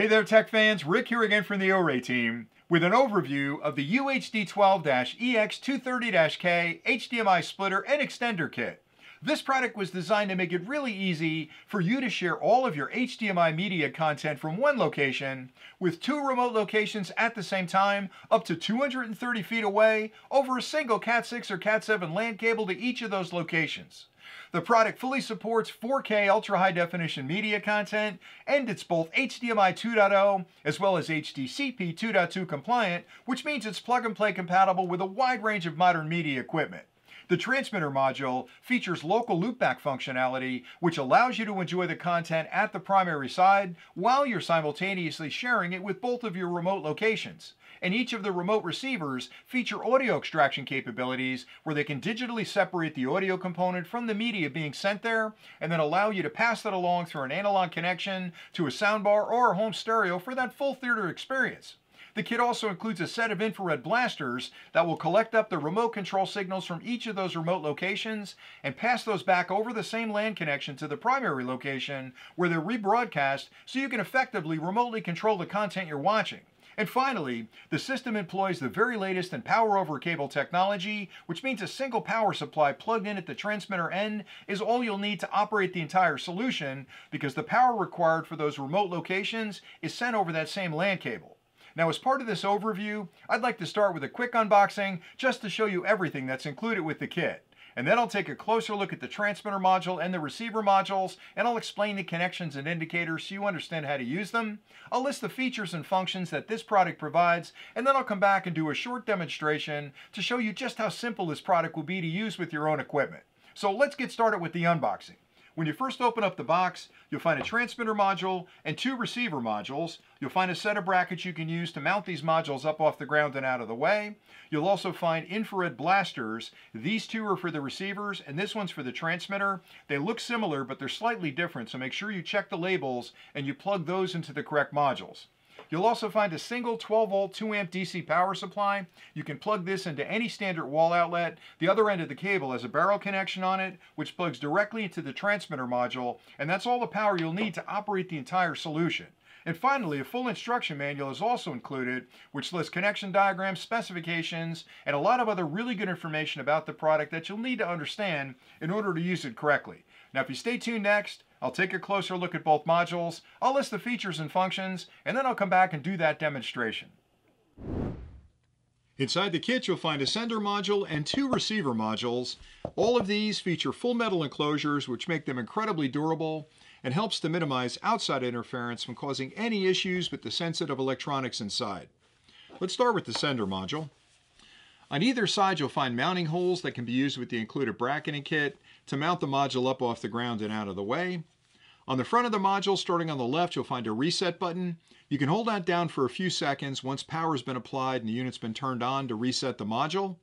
Hey there tech fans, Rick here again from the OREI team with an overview of the UHD12-EX230-K HDMI splitter and extender kit. This product was designed to make it really easy for you to share all of your HDMI media content from one location with two remote locations at the same time, up to 230 feet away, over a single Cat6 or Cat7 LAN cable to each of those locations. The product fully supports 4K ultra high definition media content and it's both HDMI 2.0 as well as HDCP 2.2 compliant, which means it's plug and play compatible with a wide range of modern media equipment. The transmitter module features local loopback functionality, which allows you to enjoy the content at the primary side while you're simultaneously sharing it with both of your remote locations. And each of the remote receivers feature audio extraction capabilities where they can digitally separate the audio component from the media being sent there and then allow you to pass that along through an analog connection to a soundbar or a home stereo for that full theater experience. The kit also includes a set of infrared blasters that will collect up the remote control signals from each of those remote locations and pass those back over the same LAN connection to the primary location where they're rebroadcast so you can effectively remotely control the content you're watching. And finally, the system employs the very latest in power over cable technology, which means a single power supply plugged in at the transmitter end is all you'll need to operate the entire solution because the power required for those remote locations is sent over that same LAN cable. Now as part of this overview, I'd like to start with a quick unboxing just to show you everything that's included with the kit. And then I'll take a closer look at the transmitter module and the receiver modules, and I'll explain the connections and indicators so you understand how to use them. I'll list the features and functions that this product provides, and then I'll come back and do a short demonstration to show you just how simple this product will be to use with your own equipment. So let's get started with the unboxing. When you first open up the box, you'll find a transmitter module and two receiver modules. You'll find a set of brackets you can use to mount these modules up off the ground and out of the way. You'll also find infrared blasters. These two are for the receivers and this one's for the transmitter. They look similar, but they're slightly different, so make sure you check the labels and you plug those into the correct modules. You'll also find a single 12 volt 2 amp DC power supply. You can plug this into any standard wall outlet. The other end of the cable has a barrel connection on it, which plugs directly into the transmitter module, and that's all the power you'll need to operate the entire solution. And finally, a full instruction manual is also included, which lists connection diagrams, specifications, and a lot of other really good information about the product that you'll need to understand in order to use it correctly. Now, if you stay tuned next, I'll take a closer look at both modules, I'll list the features and functions, and then I'll come back and do that demonstration. Inside the kit, you'll find a sender module and two receiver modules. All of these feature full metal enclosures, which make them incredibly durable and helps to minimize outside interference from causing any issues with the sensitive electronics inside. Let's start with the sender module. On either side, you'll find mounting holes that can be used with the included bracketing kit to mount the module up off the ground and out of the way. On the front of the module, starting on the left, you'll find a reset button. You can hold that down for a few seconds once power has been applied and the unit's been turned on to reset the module.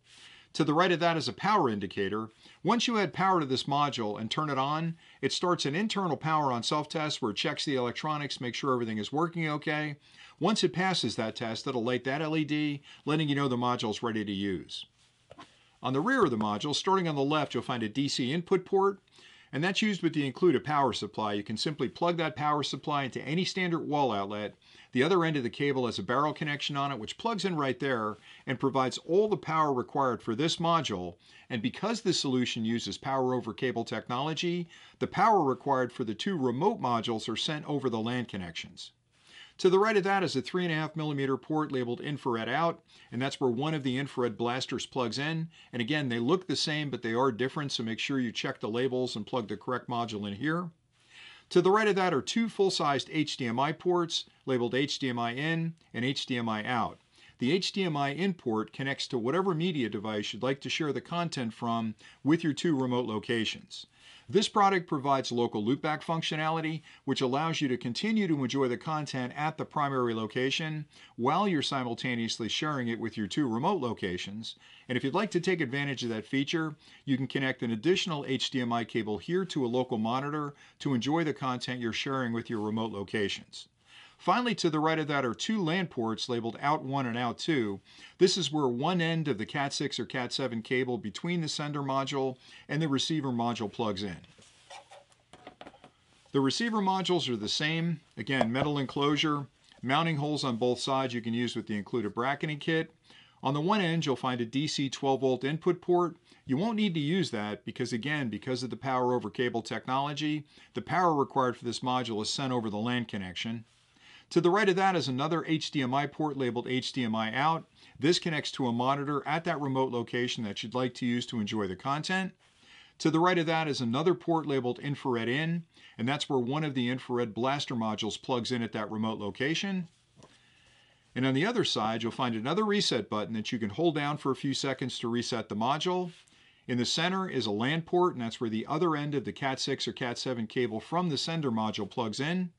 To the right of that is a power indicator. Once you add power to this module and turn it on, it starts an internal power on self-test where it checks the electronics, makes sure everything is working okay. Once it passes that test, it'll light that LED, letting you know the module is ready to use. On the rear of the module, starting on the left, you'll find a DC input port, and that's used with the included power supply. You can simply plug that power supply into any standard wall outlet. The other end of the cable has a barrel connection on it, which plugs in right there and provides all the power required for this module. And because this solution uses power over cable technology, the power required for the two remote modules are sent over the LAN connections. To the right of that is a 3.5 millimeter port labeled infrared out, and that's where one of the infrared blasters plugs in. And again, they look the same, but they are different, so make sure you check the labels and plug the correct module in here. To the right of that are two full-sized HDMI ports labeled HDMI in and HDMI out. The HDMI in port connects to whatever media device you'd like to share the content from with your two remote locations. This product provides local loopback functionality, which allows you to continue to enjoy the content at the primary location while you're simultaneously sharing it with your two remote locations. And if you'd like to take advantage of that feature, you can connect an additional HDMI cable here to a local monitor to enjoy the content you're sharing with your remote locations. Finally, to the right of that are two LAN ports labeled out 1 and out 2. This is where one end of the Cat6 or Cat7 cable between the sender module and the receiver module plugs in. The receiver modules are the same, again, metal enclosure. mounting holes on both sides you can use with the included bracketing kit. On the one end, you'll find a DC 12 volt input port. You won't need to use that because again, because of the power over cable technology, the power required for this module is sent over the LAN connection. To the right of that is another HDMI port labeled HDMI out. This connects to a monitor at that remote location that you'd like to use to enjoy the content. To the right of that is another port labeled infrared in, and that's where one of the infrared blaster modules plugs in at that remote location. And on the other side, you'll find another reset button that you can hold down for a few seconds to reset the module. In the center is a LAN port, and that's where the other end of the Cat6 or Cat7 cable from the sender module plugs in.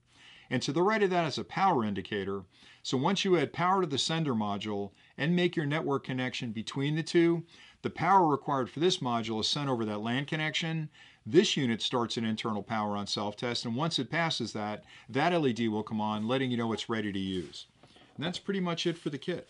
And to the right of that is a power indicator. So once you add power to the sender module and make your network connection between the two, the power required for this module is sent over that LAN connection. This unit starts an internal power on self-test, and once it passes that, that LED will come on, letting you know it's ready to use. And that's pretty much it for the kit.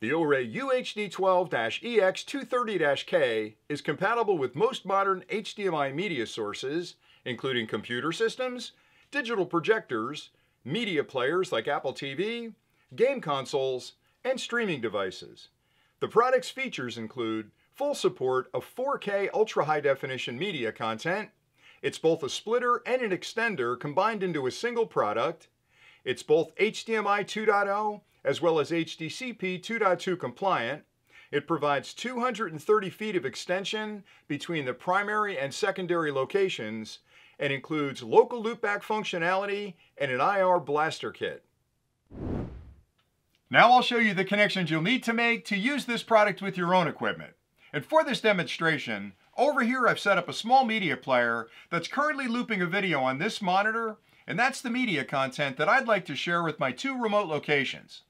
The OREI UHD12-EX230-K is compatible with most modern HDMI media sources, including computer systems, digital projectors, media players like Apple TV, game consoles, and streaming devices. The product's features include full support of 4K ultra-high definition media content, it's both a splitter and an extender combined into a single product. It's both HDMI 2.0 as well as HDCP 2.2 compliant. It provides 230 feet of extension between the primary and secondary locations and includes local loopback functionality and an IR blaster kit. Now I'll show you the connections you'll need to make to use this product with your own equipment. And for this demonstration, over here I've set up a small media player that's currently looping a video on this monitor, and that's the media content that I'd like to share with my two remote locations.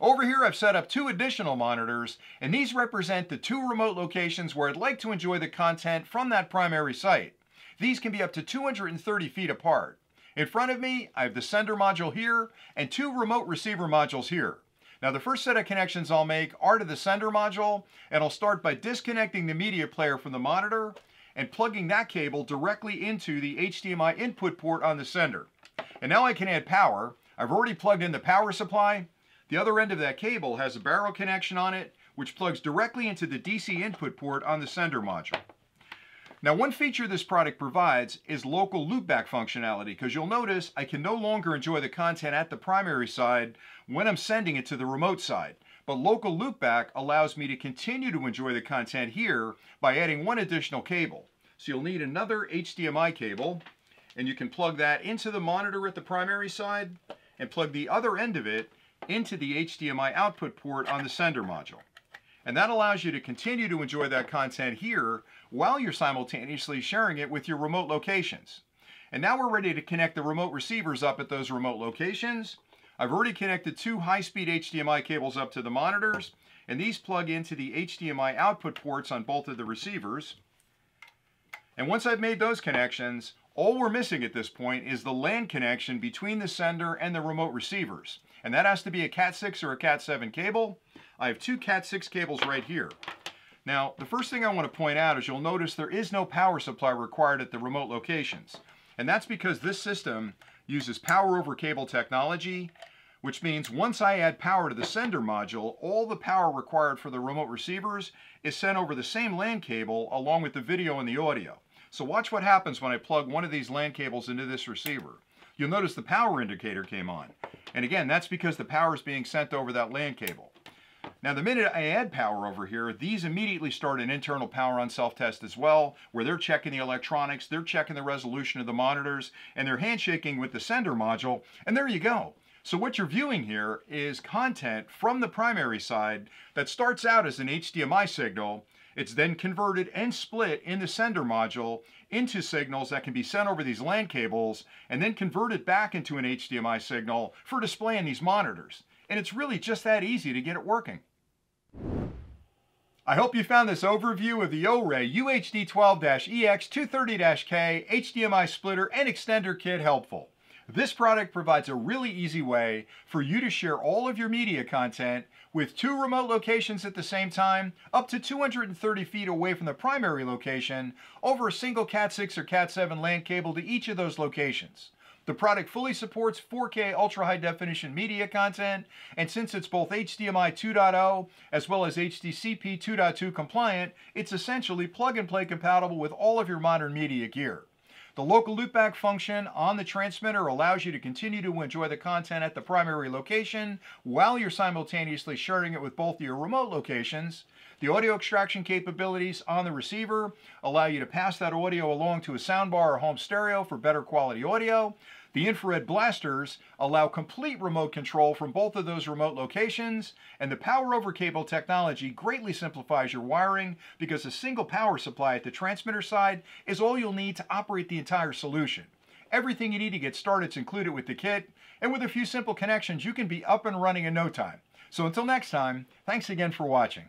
Over here I've set up two additional monitors, and these represent the two remote locations where I'd like to enjoy the content from that primary site. These can be up to 230 feet apart. In front of me, I have the sender module here and two remote receiver modules here. Now the first set of connections I'll make are to the sender module, and I'll start by disconnecting the media player from the monitor and plugging that cable directly into the HDMI input port on the sender. And now I can add power. I've already plugged in the power supply. The other end of that cable has a barrel connection on it, which plugs directly into the DC input port on the sender module. Now one feature this product provides is local loopback functionality because you'll notice I can no longer enjoy the content at the primary side when I'm sending it to the remote side. But local loopback allows me to continue to enjoy the content here by adding one additional cable. So you'll need another HDMI cable and you can plug that into the monitor at the primary side and plug the other end of it into the HDMI output port on the sender module. And that allows you to continue to enjoy that content here while you're simultaneously sharing it with your remote locations. And now we're ready to connect the remote receivers up at those remote locations. I've already connected two high-speed HDMI cables up to the monitors, and these plug into the HDMI output ports on both of the receivers. And once I've made those connections, all we're missing at this point is the LAN connection between the sender and the remote receivers. And that has to be a Cat6 or a Cat7 cable. I have two Cat6 cables right here. Now, the first thing I want to point out is you'll notice there is no power supply required at the remote locations. And that's because this system uses power over cable technology, which means once I add power to the sender module, all the power required for the remote receivers is sent over the same LAN cable along with the video and the audio. So watch what happens when I plug one of these LAN cables into this receiver. You'll notice the power indicator came on. And again, that's because the power is being sent over that LAN cable. Now the minute I add power over here, these immediately start an internal power on self-test as well, where they're checking the electronics, they're checking the resolution of the monitors, and they're handshaking with the sender module, and there you go. So what you're viewing here is content from the primary side that starts out as an HDMI signal. It's then converted and split in the sender module into signals that can be sent over these LAN cables and then converted back into an HDMI signal for display in these monitors. And it's really just that easy to get it working. I hope you found this overview of the OREI UHD12-EX230-K HDMI splitter and extender kit helpful. This product provides a really easy way for you to share all of your media content with two remote locations at the same time, up to 230 feet away from the primary location, over a single Cat6 or Cat7 LAN cable to each of those locations. The product fully supports 4K ultra high definition media content, and since it's both HDMI 2.0 as well as HDCP 2.2 compliant, it's essentially plug and play compatible with all of your modern media gear. The local loopback function on the transmitter allows you to continue to enjoy the content at the primary location while you're simultaneously sharing it with both your remote locations. The audio extraction capabilities on the receiver allow you to pass that audio along to a soundbar or home stereo for better quality audio. The infrared blasters allow complete remote control from both of those remote locations, and the power over cable technology greatly simplifies your wiring because a single power supply at the transmitter side is all you'll need to operate the entire solution. Everything you need to get started is included with the kit, and with a few simple connections, you can be up and running in no time. So until next time, thanks again for watching.